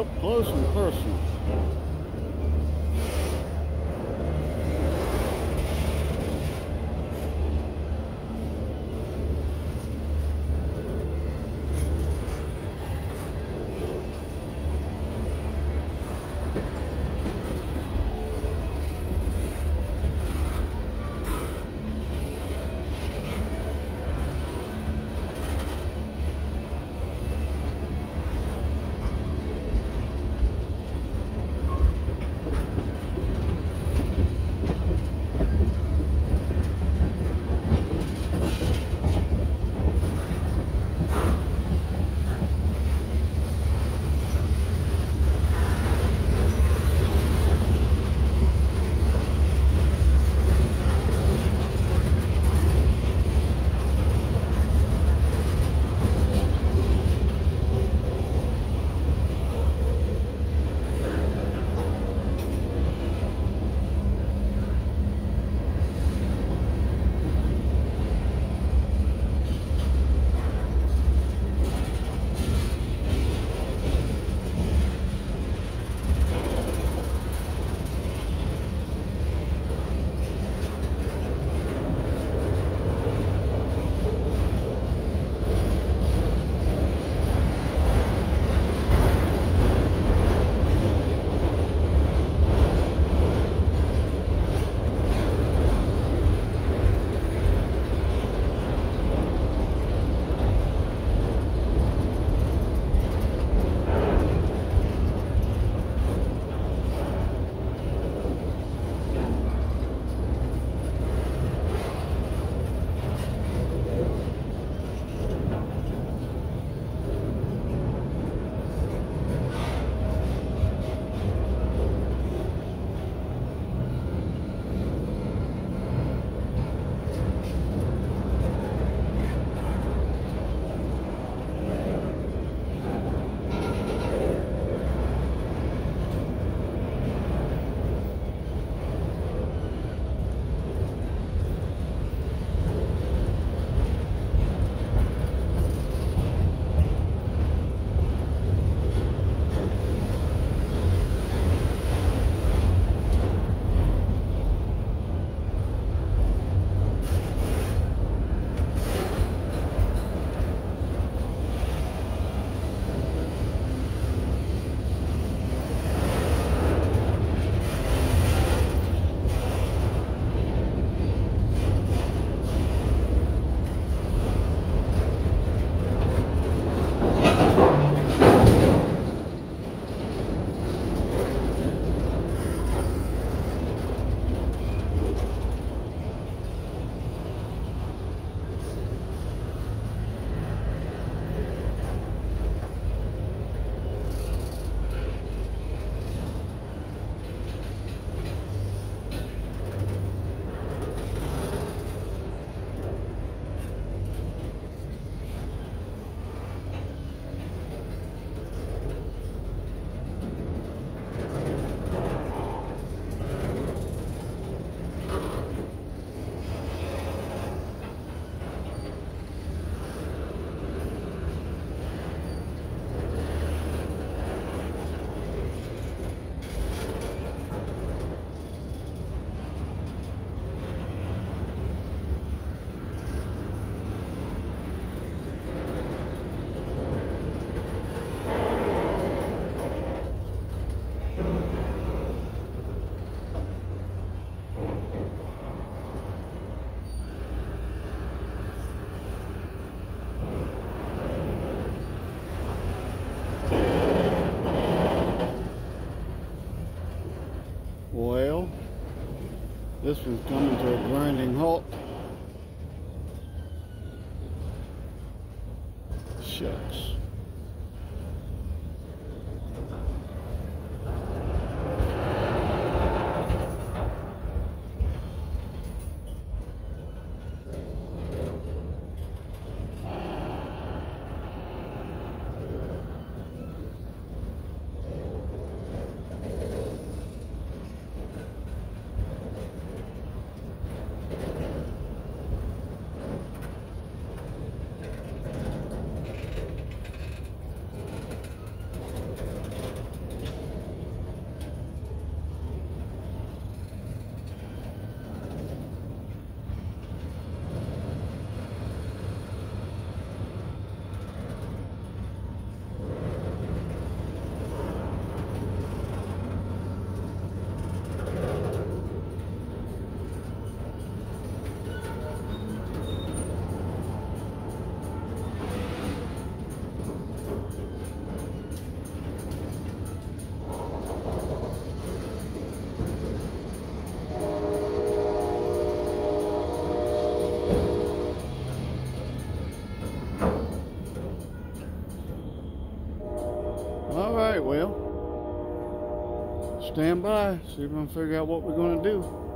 Up close and personal. This one's coming to a grinding halt. Shucks. Stand by, see if I can figure out what we're gonna do.